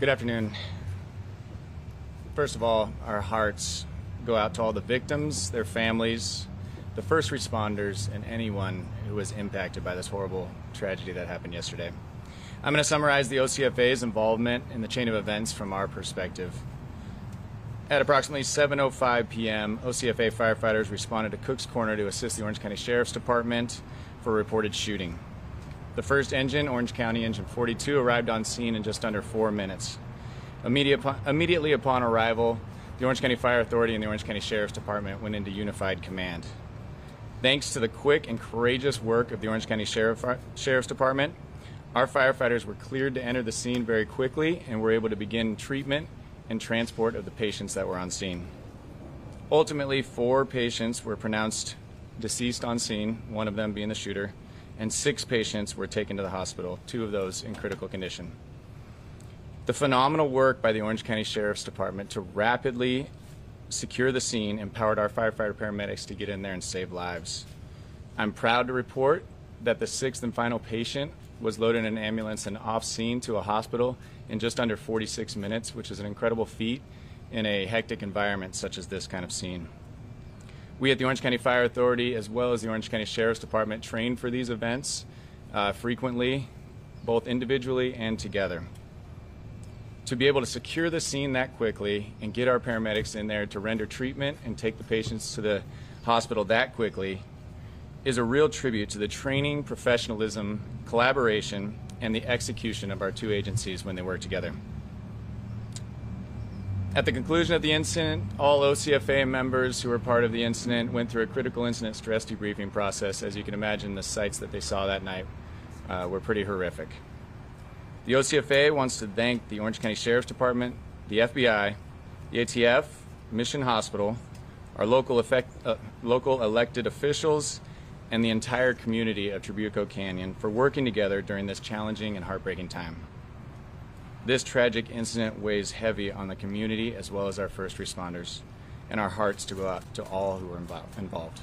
Good afternoon. First of all, our hearts go out to all the victims, their families, the first responders, and anyone who was impacted by this horrible tragedy that happened yesterday. I'm going to summarize the OCFA's involvement in the chain of events from our perspective. At approximately 7:05 p.m., OCFA firefighters responded to Cook's Corner to assist the Orange County Sheriff's Department for a reported shooting. The first engine, Orange County Engine 42, arrived on scene in just under four minutes. Immediate, immediately upon arrival, the Orange County Fire Authority and the Orange County Sheriff's Department went into unified command. Thanks to the quick and courageous work of the Orange County Sheriff, Sheriff's Department, our firefighters were cleared to enter the scene very quickly and were able to begin treatment and transport of the patients that were on scene. Ultimately, four patients were pronounced deceased on scene, one of them being the shooter, and six patients were taken to the hospital, two of those in critical condition. The phenomenal work by the Orange County Sheriff's Department to rapidly secure the scene empowered our firefighter paramedics to get in there and save lives. I'm proud to report that the sixth and final patient was loaded in an ambulance and off scene to a hospital in just under 46 minutes, which is an incredible feat in a hectic environment such as this kind of scene. We at the Orange County Fire Authority, as well as the Orange County Sheriff's Department, train for these events uh, frequently, both individually and together. To be able to secure the scene that quickly and get our paramedics in there to render treatment and take the patients to the hospital that quickly is a real tribute to the training, professionalism, collaboration, and the execution of our two agencies when they work together. At the conclusion of the incident, all OCFA members who were part of the incident went through a critical incident stress debriefing process. As you can imagine, the sights that they saw that night uh, were pretty horrific. The OCFA wants to thank the Orange County Sheriff's Department, the FBI, the ATF, Mission Hospital, our local, effect, uh, local elected officials, and the entire community of Trabuco Canyon for working together during this challenging and heartbreaking time. This tragic incident weighs heavy on the community as well as our first responders, and our hearts to go out to all who were involved.